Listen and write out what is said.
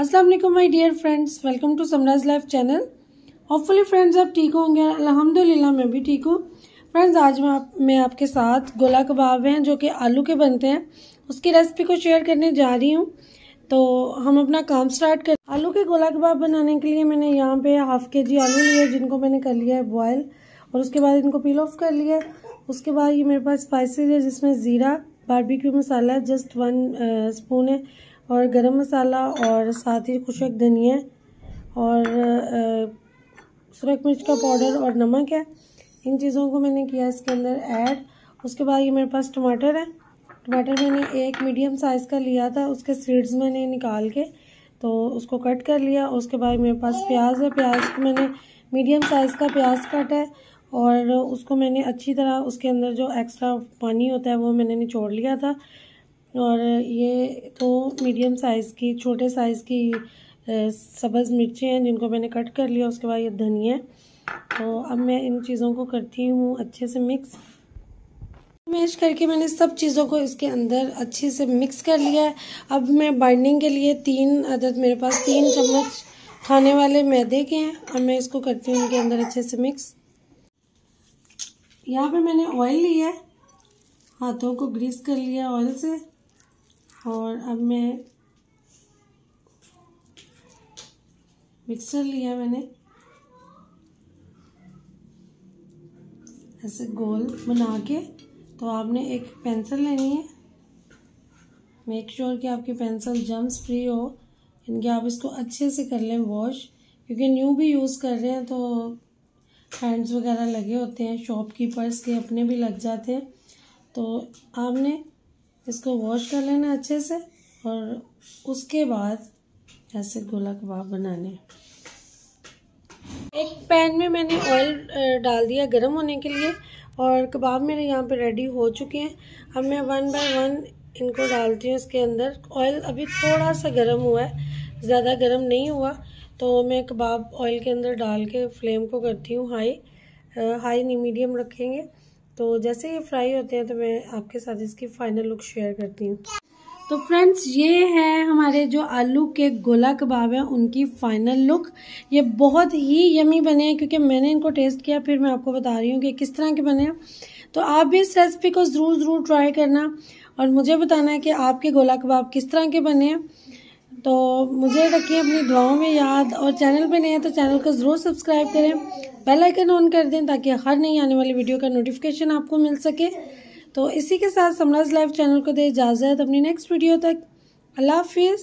वालेकुम my dear friends welcome to Samraj life channel hopefully friends आप ठीक होंगे। अल्हम्दुलिल्लाह मैं भी ठीक हूँ। फ्रेंड्स आज मैं आप, मैं आपके साथ गोला कबाब हैं, जो कि आलू के बनते हैं। उसकी रेसिपी को शेयर करने जा रही हूँ। तो हम अपना काम स्टार्ट कर आलू के गोला कबाब बनाने के लिए मैंने यहाँ पे हाफ़ के जी आलू लिए, जिनको मैंने कर लिया है बॉयल और उसके बाद इनको पील ऑफ़ कर लिया उसके बाद ये मेरे पास स्पाइसेस है, जिसमें ज़ीरा बारबेक्यू मसाला जस्ट वन स्पून है। और गरम मसाला और साथ ही खुशक धनिया और सुरख मिर्च का पाउडर और नमक है। इन चीज़ों को मैंने किया इसके अंदर ऐड। उसके बाद ये मेरे पास टमाटर है। टमाटर मैंने एक मीडियम साइज़ का लिया था, उसके सीड्स मैंने निकाल के तो उसको कट कर लिया। उसके बाद मेरे पास प्याज है। प्याज को मैंने मीडियम साइज़ का प्याज कट है और उसको मैंने अच्छी तरह उसके अंदर जो एक्स्ट्रा पानी होता है वो मैंने निचोड़ लिया था। और ये तो मीडियम साइज़ की, छोटे साइज़ की सब्ज़ मिर्चें हैं जिनको मैंने कट कर लिया, उसके बाद ये धनिया तो अब मैं इन चीज़ों को करती हूँ अच्छे से मिक्स मैश करके मैंने सब चीज़ों को इसके अंदर अच्छे से मिक्स कर लिया है। अब मैं बाइंडिंग के लिए तीन अदद मेरे पास तीन चम्मच खाने वाले मैदे के हैं, अब मैं इसको करती हूँ इनके अंदर अच्छे से मिक्स यहाँ पे मैंने ऑयल लिया है। हाथों को ग्रीस कर लिया ऑयल से। और अब मैं मिक्सर लिया मैंने। ऐसे गोल बना के तो आपने एक पेंसिल लेनी है। मेक श्योर sure कि आपकी पेंसिल जम्स फ्री हो इनके आप इसको अच्छे से कर लें वॉश क्योंकि न्यू भी यूज़ कर रहे हैं तो हैंड्स वगैरह लगे होते हैं शॉपकीपर्स के अपने भी लग जाते हैं। तो आपने इसको वॉश कर लेना अच्छे से और उसके बाद ऐसे गोला कबाब बनाने एक पैन में मैंने ऑयल डाल दिया गर्म होने के लिए और कबाब मेरे यहाँ पे रेडी हो चुके हैं। अब मैं वन बाय वन इनको डालती हूँ इसके अंदर। ऑयल अभी थोड़ा सा गर्म हुआ है, ज़्यादा गर्म नहीं हुआ तो मैं कबाब ऑयल के अंदर डाल के फ्लेम को करती हूँ हाई हाई नहीं मीडियम रखेंगे। तो जैसे ये फ्राई होते हैं तो मैं आपके साथ इसकी फ़ाइनल लुक शेयर करती हूँ। तो फ्रेंड्स ये है हमारे जो आलू के गोला कबाब हैं, उनकी फ़ाइनल लुक ये बहुत ही यमी बने हैं क्योंकि मैंने इनको टेस्ट किया, फिर मैं आपको बता रही हूँ कि किस तरह के बने हैं। तो आप भी इस रेसिपी को ज़रूर ज़रूर ट्राई करना और मुझे बताना है कि आपके गोला कबाब किस तरह के बने हैं। तो मुझे रखिए अपनी दुआओं में याद। और चैनल पे नए हैं तो चैनल को ज़रूर सब्सक्राइब करें। बेल आइकन ऑन कर दें ताकि हर नई आने वाली वीडियो का नोटिफिकेशन आपको मिल सके। तो इसी के साथ समराज लाइव चैनल को दे इजाज़त। अपनी नेक्स्ट वीडियो तक। अल्लाह हाफिज़।